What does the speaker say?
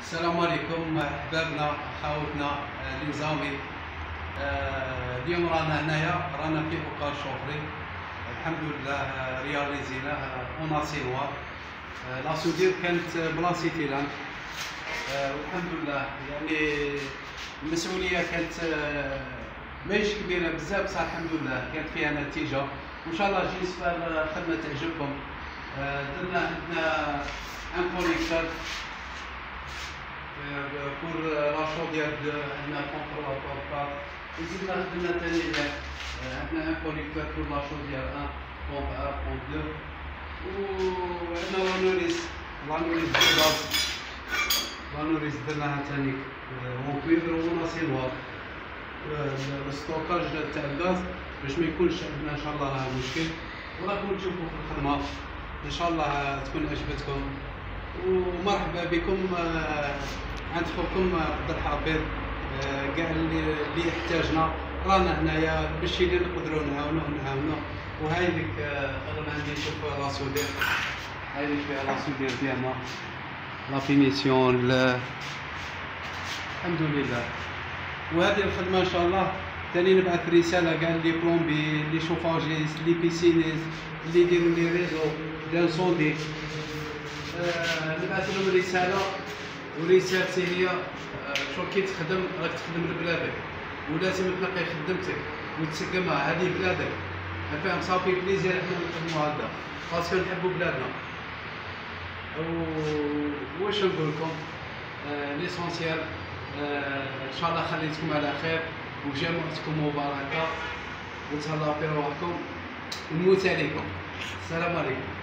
السلام عليكم أحبابنا أخواتنا les amis اليوم رانا هنايا رانا في local chaufferie الحمد لله réaliser يناه en acier noir la soudure كانت بلاصي تيلان والحمد لله. يعني المسؤولية كانت ماهيش كبيرة بزاف بصح الحمد لله كانت فيها نتيجة. وإن شاء الله j'espère الخدمة تعجبكم. درنا عندنا ان كونيكتور la chaudière de عندنا كونترولاتور كار وزيدنا خدمنا ثاني عندنا ان كونيكتور pour la chaudière 1 pompe 1 pompe 2 وعندنا لانوريس لانوريس دو غاز لانوريس درناها ثاني اون كويفر وناسينوار الستوكاج تاع الغاز باش ما يكونش عندنا ان شاء الله مشكل وراكم تشوفوا في الخدمه ان شاء الله تكون عجبتكم ومرحبا بكم عند خوكم عبد الحفيظ كاع اللي اللي يحتاجنا رانا هنايا باش اللي نقدروا نعاونوه نعاونوه وهاي ديك أنا عندي نشوف la soudure هاي ديك la soudure ديالنا la finition الحمد لله وهذه الخدمة إن شاء الله. ثاني نبعث رسالة كاع les plombiers les chauffagistes les piscinistes اللي يديروا les réseaux d'incendie نبعث لهم رسالة. ورسالتي هي شغل كي تخدم راك تخدم لبلادك. ولازم تنقي خدمتك وتسقمها هذه بلادك. فاهم ça fait plaisir إحنا نخدموا هكذا. parce que نحبوا بلادنا. واش نقول لكم؟ ليسونسيال إن شاء الله خليتكم على خير وجمعتكم مباركة. وتهلاو في روحكم ونموت عليكم. السلام عليكم.